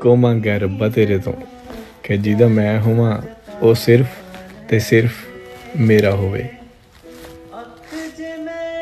ਇੱਕੋ ਮੰਗ ਹੈ ਰੱਬਾ ਤੇਰੇ ਤੋਂ ਕਿ ਜਿਹਦਾ ਮੈਂ ਹੋਵਾਂ, ਉਹ ਸਿਰਫ ਤੇ ਸਿਰਫ ਮੇਰਾ ਹੋਵੇ। ਅੱਖ ਜੇ ਮੈਂ